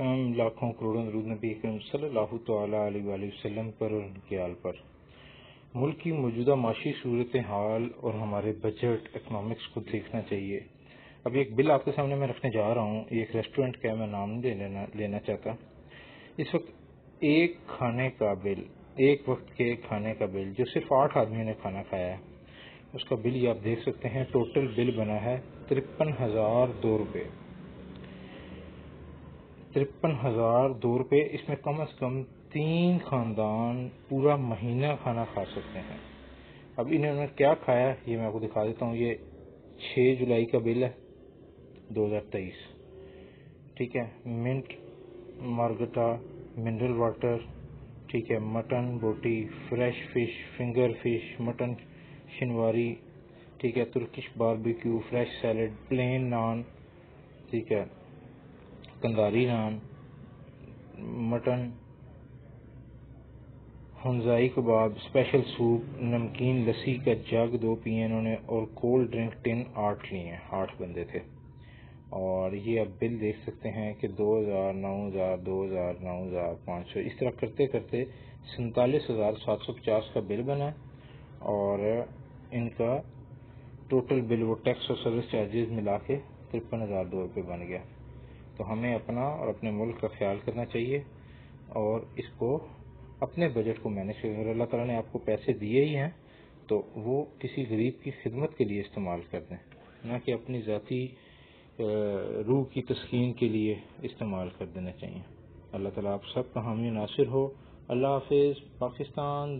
हम लाखों करोड़ों दरूद नबी करीम सल्लल्लाहु अलैहि वसल्लम पर और उनके आल पर। मुल्क की मौजूदा माशी सूरत हाल और हमारे बजट इकनॉमिक्स को देखना चाहिए। अभी एक बिल आपके सामने मैं रखने जा रहा हूँ। एक रेस्टोरेंट का मैं नाम नहीं लेना लेना चाहता। इस वक्त एक खाने का बिल, एक वक्त के खाने का बिल, जो सिर्फ़ आठ आदमियों ने खाना खाया है, उसका बिल ये आप देख सकते हैं टोटल बिल बना है तिरपन हज़ार दो रुपये तिरपन हज़ार दो रुपये, इसमें कम अज कम तीन खानदान पूरा महीना खाना खा सकते हैं। अब इन्होंने क्या खाया, ये मैं आपको दिखा देता हूँ। ये छः जुलाई का बिल है 2023 ठीक है, मिंट, मार्गटा, मिनरल वाटर, ठीक है, मटन बोटी, fresh fish, finger fish, mutton Shinwari, ठीक है, Turkish barbecue, fresh salad, plain naan, ठीक है। कंदारी नान मटन हंजाई कबाब स्पेशल सूप नमकीन लस्सी का जग दो पिए इन्होंने, और कोल्ड ड्रिंक टिन आठ लिए हैं, आठ बंदे थे। और ये आप बिल देख सकते हैं कि दो हज़ार नौ हज़ार, दो हज़ार नौ हज़ार पाँच सौ, इस तरह करते करते सैतालीस हज़ार सात सौ पचास का बिल बना और इनका टोटल बिल वो टैक्स और सर्विस चार्जेस मिला के तिरपन हज़ार दो रुपये बन गया। तो हमें अपना और अपने मुल्क का ख्याल करना चाहिए और इसको, अपने बजट को मैनेज करें अल्लाह ताला ने आपको पैसे दिए ही हैं तो वो किसी गरीब की खिदमत के लिए इस्तेमाल कर दें, ना कि अपनी ज़ाती रूह की तस्कीन के लिए इस्तेमाल कर देना चाहिए। अल्लाह ताला आप सब का हामी नासिर हो। अल्लाह हाफिज़, पाकिस्तान